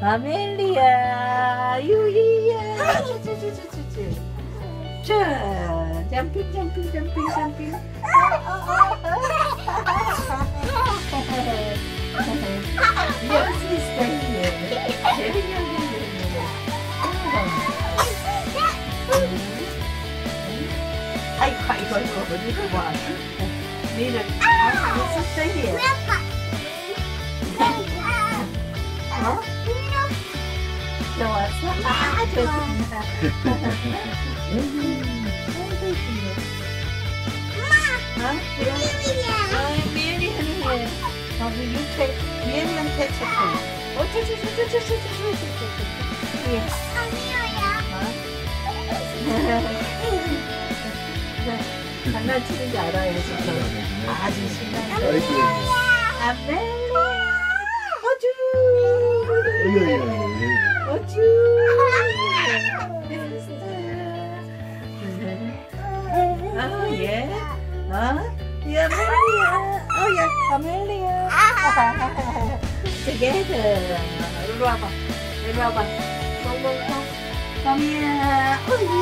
아멜리아 유희야 자 점핑 점핑 점핑 점핑 역시 스타일이야 아이고 아이고 아이고 어디서 뭐하니 니는 아 무슨 스타일이야 어? 아. 어? 어. 어. 예. 어? 아주 신나요. 아멜리아. 아, 예. 어? 야, 아멜리아. 어, Iya, iya iya lucu. Oh ya ah ya oh ya Amelia. Together. Lu apa? Lu apa? Ngomong come here oh ya